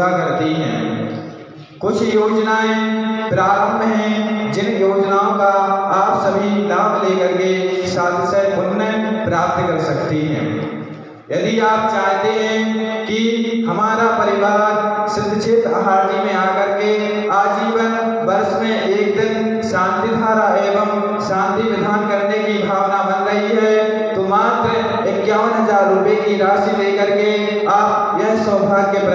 हुआ करती हैं। कुछ योजनाएँ प्रारंभ हैं, जिन योजनाओं का आप सभी लाभ लेकर के सातिशय पुण्य प्राप्त कर सकती हैं। यदि आप चाहते हैं कि हमारा परिवार सिद्ध क्षेत्र आहार में आकर के आजीवन वर्ष में एक दिन शांति धारा एवं शांति विधान करने की भावना बन रही है तो मात्र इक्यावन हज़ार रुपये की राशि लेकर के आप यह सौभाग्य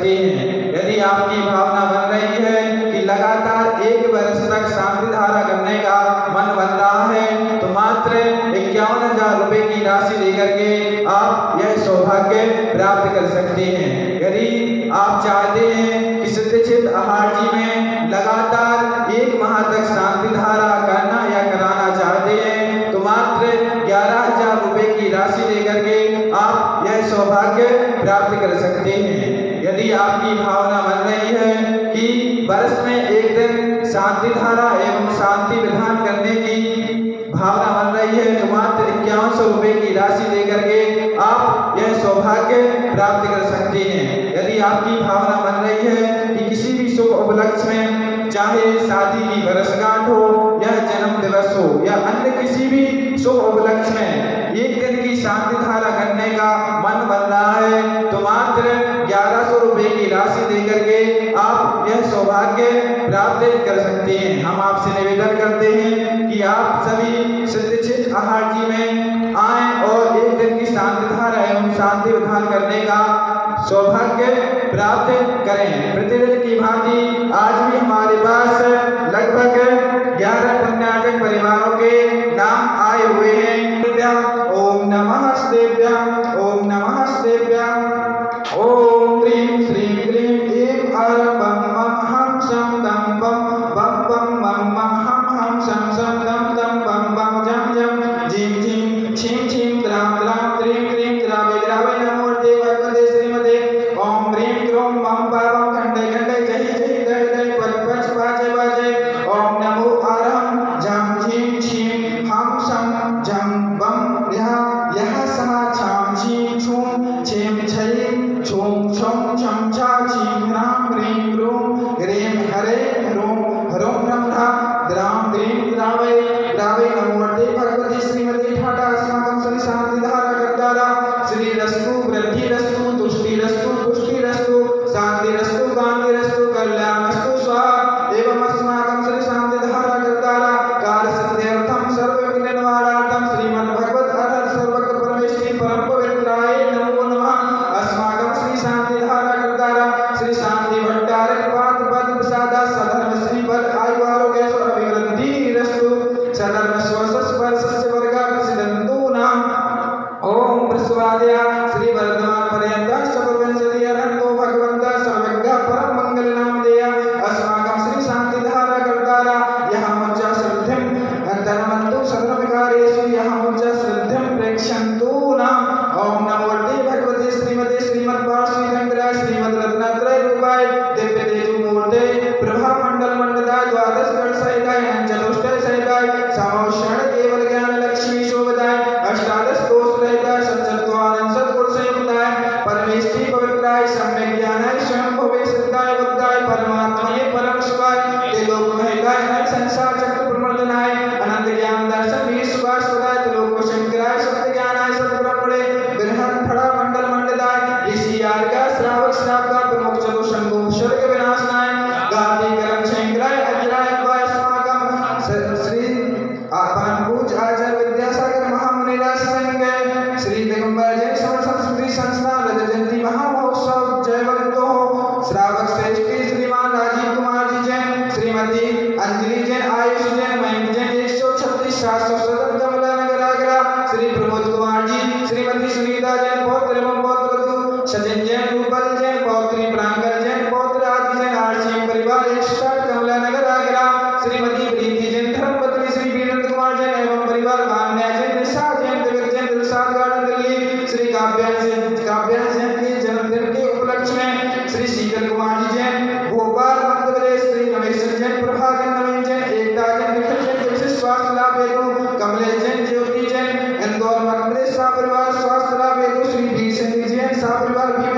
सकते हैं। यदि आपकी भावना बन रही है कि लगातार एक वर्ष तक शांति धारा करने का मन बन रहा है तो मात्र इक्यावन हज़ार रुपये की राशि लेकर के आप यह सौभाग्य प्राप्त कर सकते हैं। यदि आप चाहते हैं कि सिद्ध आहार जी में लगातार एक माह तक शांति धारा करना या कराना चाहते हैं तो मात्र ग्यारह हज़ार रुपये की राशि लेकर के आप यह सौभाग्य प्राप्त कर सकते हैं। यदि आपकी भावना बन रही है कि वर्ष में एक दिन शांति धारा एवं शांति विधान करने की भावना बन रही है तो मात्र इक्यावन सौ रुपये की राशि लेकर के आप यह सौभाग्य प्राप्त कर सकते हैं। यदि आपकी भावना बन रही है कि किसी भी शुभ उपलक्ष्य में, चाहे शादी की वर्षगांठ हो, या जन्म दिवस हो, या अन्य किसी भी शुभ उपलक्ष्य में, एक दिन की शांति धारा करने का सौभाग्य प्राप्त कर सकते हैं। हम आपसे निवेदन करते हैं कि आप सभी सिद्ध आहार जी में आए और एक दिन की शांति धारा एवं शांति विधान करने का सौभाग्य प्राप्त करें। प्रतिदिन की भांति आज भी हमारे पास लगभग ग्यारह पुण्यार्जक परिवारों के नाम आए हुए हैं। ओम नमः देव्या somehow जैन एवं परिवार मान्या जैन निशा जैन दिव्य जैन दिलसाद गार्डन दिल्ली श्री काव्या जैन काव्या जैन के जन्मदिन के उपलक्ष्य में श्री शीतल कुमार जैन भोपाल मध्य श्री रमेश जैन प्रभा जैन नवीन जैन एकता जैन निखिल जैन विशेष स्वास्थ्य लाभ हेतु, कमलेश जैन ज्योति जैन इंदौर मध्य प्रदेश परिवार स्वास्थ्य लाभ हेतु, श्री बी सिंह जैन परिवार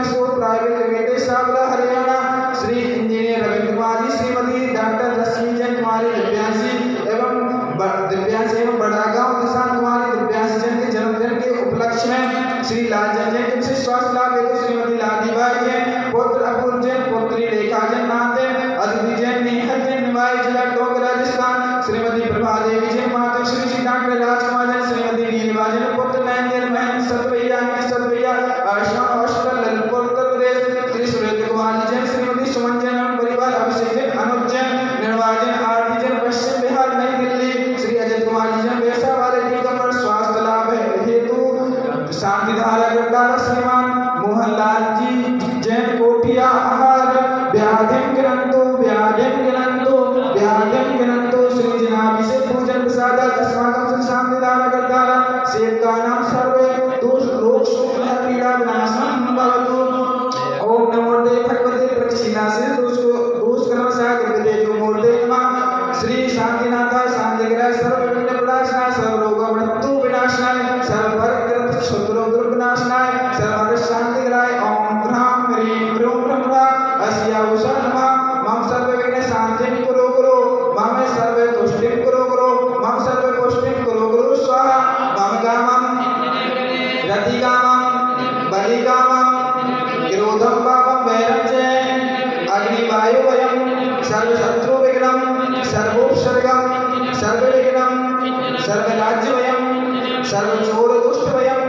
सर्वचोरदुष्ट वयं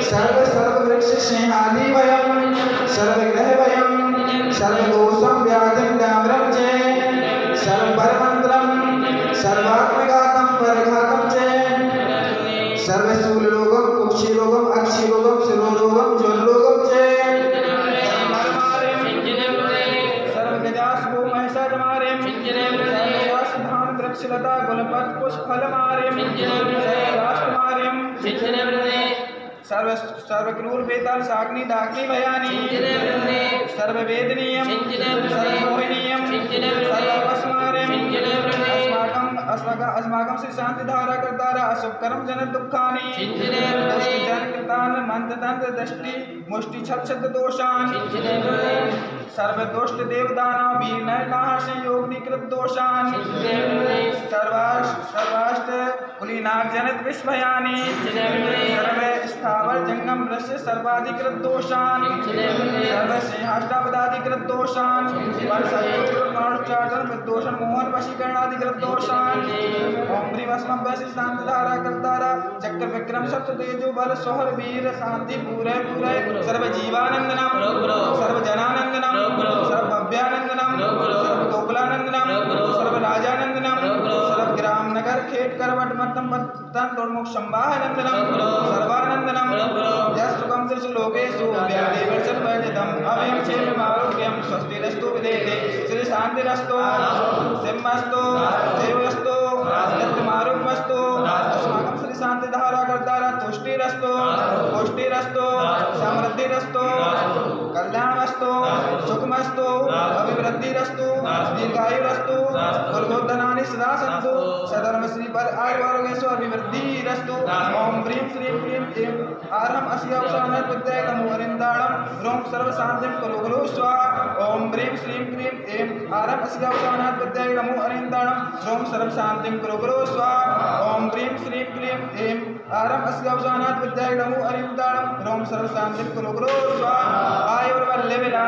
सर्व सर्ववृक्ष स्नेहादि वयं सर्वग्रह वयं सर्वदोषं व्याधिं डाम्रं च सर्वपरमन्त्रं सर्वात्मघातं परघातं च। सर्वशूलरोगं, कुक्षिरोगं, अक्षिरोगं, शिरोरोगं, ज्वलरोगं च। सर्वगजासु महिषाजमारे सर्वदासधान वृक्षलता गुलपत पुष्पफलमारे सर्वराजकुमारे सर्व सर्वक्रूर बेताल साग्नि दाग्नि भयानि। सर्ववेदनीयं सर्वमोहनीयं सर्वपस्मारे अस्माकं अस्माकं अस्माकं से शांति श्री शान्तिधारा अशुभ कर्म जन दुःखानि जन कृतान कृतान् दंत दृष्टि। मुष्टि छक्षत दोषान्। सर्वदोष्ट देवदाना वीर नरनाश योग निकृत दोषान् सर्वाष्ट सर्वाष्ट कुलीनाग जनित विश्वयानि सर्व स्थावर जंगम रस्य सर्वाधिकृत दोषान् सर्व सिंहाष्टापदाधिकृत दोषान् विदोषण मोहन वशीकरणाधिकृत दोषान् ओम भ्रीवस्मं वैश्य शांति धारा कर्तारा चक्र विक्रम सप्त तेजो बल सोहर वीर शांति पूरे पूरे सर्व जीवानंदनम सर्व जनानंदनम सर्व भव्यानंदनम सर्व गोकुलानंदनम सर्व राजानंदनम सर्व ग्राम नगर खेत करवट मतम तन तोड़मुख संवाहनंदनम सर्वानंदनम यस्तुकम त्रिषु लोकेषु व्यादेवर्षं वैदितम् अभयं क्षेमम् आरोग्यं स्वस्तिरस्तु विदेते श्री शान्तिरस्तु सिंहस्तु अभिवृद्धिरस्तु दीर्घायुरस्तु कुलगोधनानि सदा सन्तु सधर्म श्री पर आयुर्वारोग्यस्व अभिवृद्धिरस्तु ओम ह्रीं श्रीं क्लीं ऐं आरहं अस्यावसानं विद्यायकं वरिन्दाणं। ह्रौं सर्वशान्तिं कुरु कुरु स्वाहा। ओम ह्रीं श्रीं क्लीं ऐं आरहं अस्यावसानं विद्यायकं वरिन्दाणं। ह्रौं सर्वशान्तिं कुरु कुरु स्वाहा। ओम ह्रीं श्रीं क्लीं ऐं आरहं अस्यावसानं विद्यायकं वरिन्दाणं। ह्रौं सर्वशान्तिं कुरु कुरु स्वाहा। आयुर्वल्लविलासं